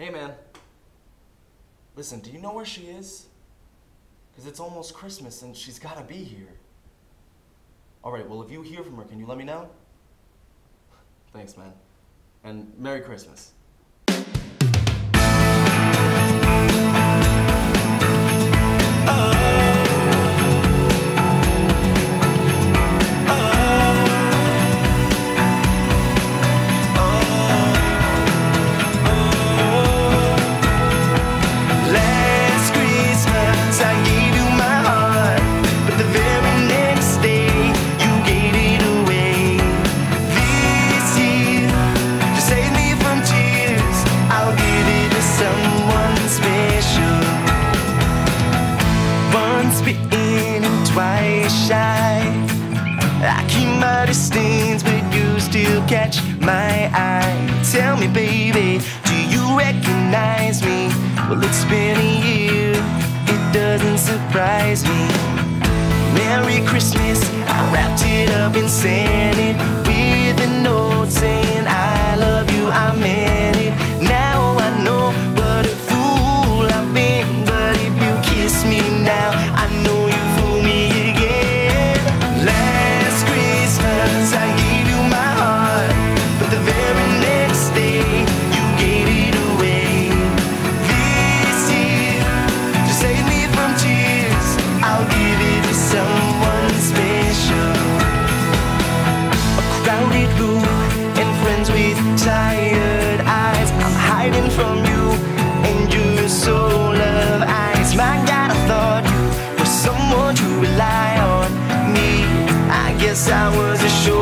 Hey, man. Listen, do you know where she is? Because it's almost Christmas and she's got to be here. All right, well, if you hear from her, can you let me know? Thanks, man. And Merry Christmas. Distance, but you still catch my eye. Tell me, baby, do you recognize me? Well, it's been a year, it doesn't surprise me. Merry Christmas, I wrapped it up in it. guess I was a short.